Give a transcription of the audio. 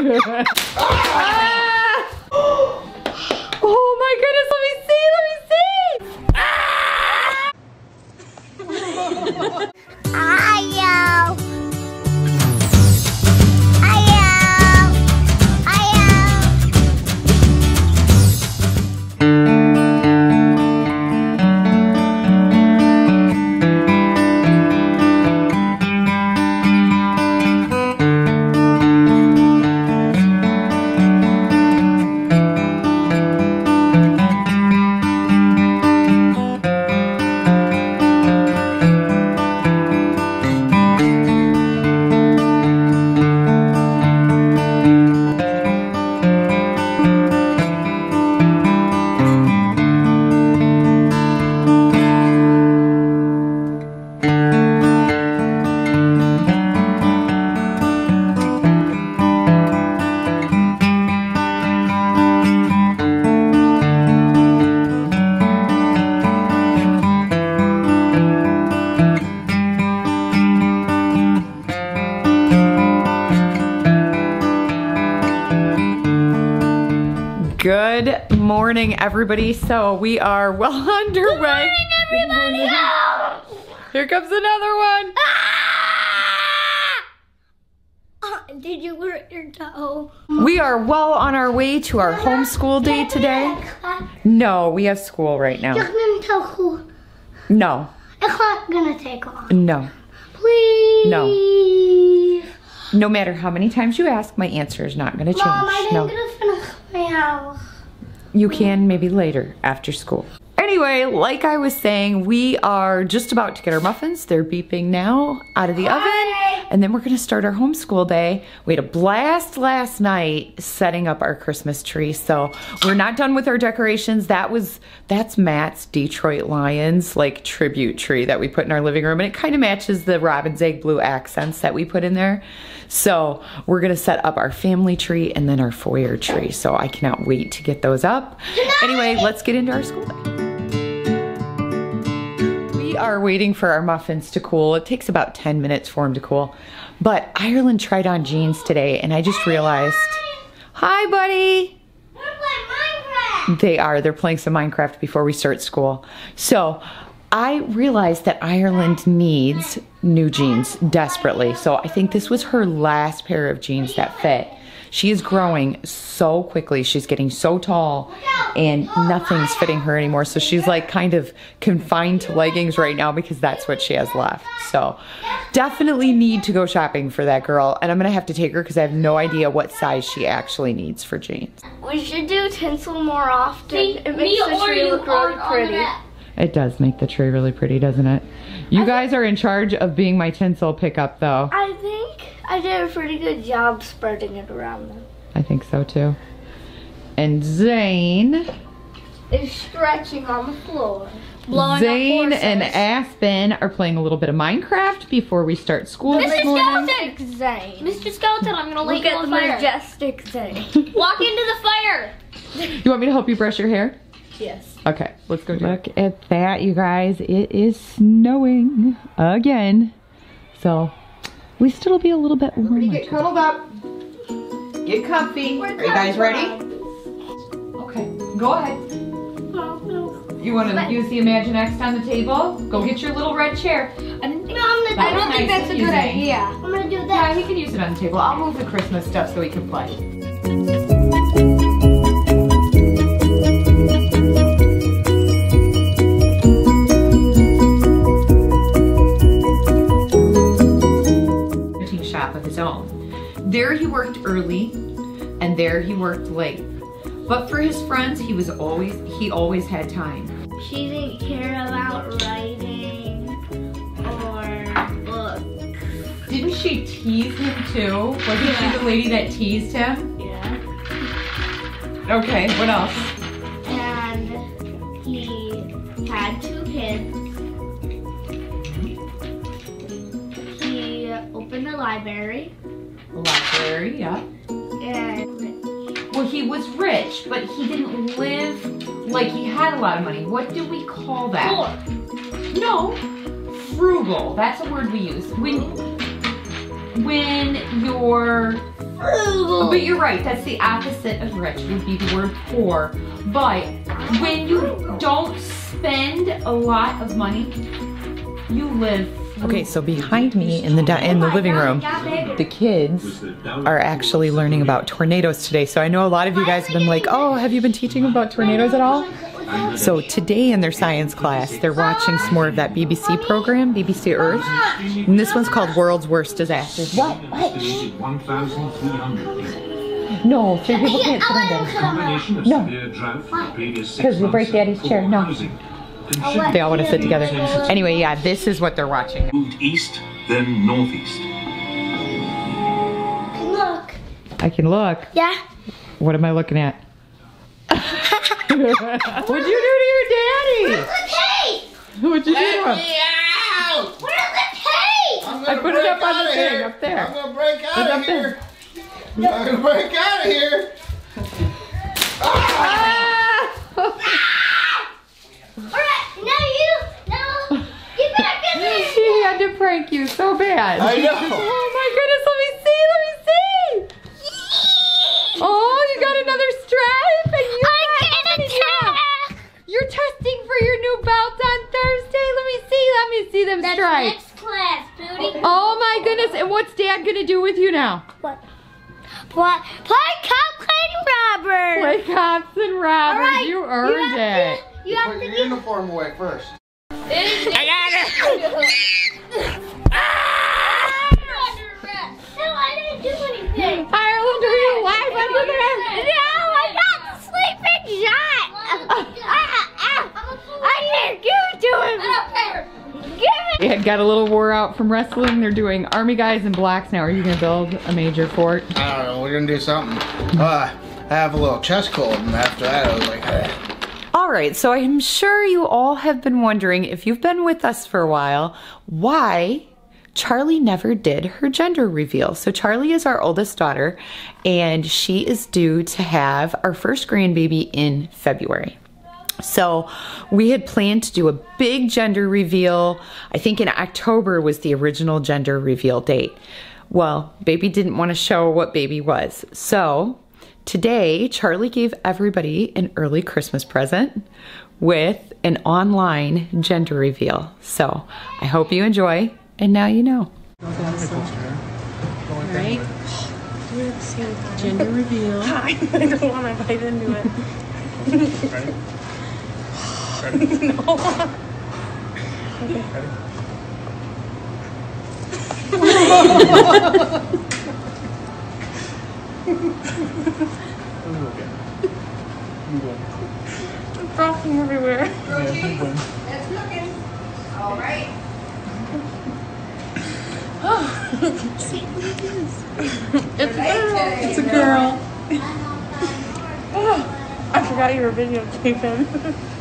Oh my goodness, let me see, let me see. Ah! Ayo. Morning, everybody. So we are well underway. Good morning, everybody. Here comes another one. Uh, did you hurt your toe? We are well on our way to our homeschool day today. No, we have school right now. Jag vill ta sju. No, Jag är gonna take off. no. Please. No. No matter how many times you ask, my answer is not going to change. Mom, I didn't no. finish my house. You can maybe later after school. Anyway, like I was saying, we are just about to get our muffins. They're beeping now out of the oven. And then we're going to start our homeschool day. We had a blast last night setting up our Christmas tree. So we're not done with our decorations. That was, that's Matt's Detroit Lions like tribute tree that we put in our living room. And it kind of matches the robin's egg blue accents that we put in there. So we're going to set up our family tree and then our foyer tree. So I cannot wait to get those up. Anyway, let's get into our school day. Are waiting for our muffins to cool. It takes about 10 minutes for them to cool. But Ireland tried on jeans today and I just realized, hi buddy. They are, they're playing some Minecraft before we start school. So I realized that Ireland needs new jeans desperately. So I think this was her last pair of jeans that fit. She is growing so quickly. She's getting so tall and nothing's fitting her anymore. So she's like kind of confined to leggings right now because that's what she has left. So definitely need to go shopping for that girl. And I'm going to have to take her because I have no idea what size she actually needs for jeans. We should do tinsel more often. it makes the tree look really pretty. It does make the tree really pretty, doesn't it? You guys are in charge of being my tinsel pickup, though. I think I did a pretty good job spreading it around them. I think so too. And Zane, is stretching on the floor. Zane and Aspen are playing a little bit of Minecraft before we start school this Mr. morning. Skeleton! Zane. Mr. Skeleton, I'm gonna Look light you at on the fire. majestic Zane. Walk into the fire! You want me to help you brush your hair? yes. Okay, let's go. Look at that, you guys. It is snowing again. So we still be a little bit warmer. Get cuddled up. Get comfy. Are you guys ready? Okay, go ahead. You want to use the Imaginext on the table? Go get your little red chair. No, I'm gonna, I don't think that's a good idea. I'm gonna do that. Yeah, that. he can use it on the table. I'll move the Christmas stuff so he can play. There he worked early and there he worked late. But for his friends, he was always he always had time. She didn't care about writing or books. Didn't she tease him too? Wasn't she the lady that teased him? Yeah. Okay, what else? And he had two kids. He opened a library Library, yeah. and Well, he was rich, but he didn't live like he had a lot of money. What do we call that? No, frugal. That's a word we use. When when you're frugal. but you're right. That's the opposite of rich. Would be the word poor. But when you don't spend a lot of money, you live. Okay, so behind me in the in the living room, the kids are actually learning about tornadoes today. So I know a lot of you guys have been like, "Oh, have you been teaching about tornadoes at all?" So today in their science class, they're watching some more of that BBC program, BBC Earth, and this one's called World's Worst Disasters. What? What? Estimated 1,300 people. No, three people can't sit on chair. No. severe drought for the previous six 'Cause we break Daddy's chair. No. Housing contributed They all want to sit together. Anyway, yeah, this is what they're watching. Moved east, then northeast. Look. I can look. Yeah. What am I looking at? What'd you do to your daddy? Where's The tape. What'd you do to him? out! Where's the tape? I'm gonna put it break up on out the of thing here. up there. I'm gonna break out up of there. here. I'm gonna break out of here. Alright, now you. Now. Get back in there. She had to so bad. I know. Oh my goodness, let me see, let me see. Oh, you got another stripe and you I got- get how many you have? attacked. You're testing for your new belt on Thursday. Let me see, let me see them stripes. Next class, Booty. Oh my goodness, and what's dad gonna do with you now? What? What? Play Cop and Robber. Play cops and robbers. Alright, you earned have it. To, you have Put to your be. uniform away first. No, I didn't do anything. Ireland, are you alive under there? No, I got the sleeping shot. Ah, ah. I didn't give it to him. I don't care. Give it. They had got a little wore out from wrestling. They're doing army guys and blacks now. Are you gonna build a major fort? I don't know. We're gonna do something. Uh, I have a little chest cold, and after that, I was like, "Ah." All right, so I'm sure you all have been wondering if you've been with us for a while, why Charlea never did her gender reveal. So, Charlea is our oldest daughter, and she is due to have our first grandbaby in February. So, we had planned to do a big gender reveal. I think in October was the original gender reveal date. Well, baby didn't want to show what baby was. So, today, Charlea gave everybody an early Christmas present with an online gender reveal. So, I hope you enjoy, and now you know. Right? Gender reveal. I don't want to bite into it. Ready? No. Okay. Ready? I'm frosting everywhere. It's a girl. It's a girl. Oh, I forgot you were videotaping.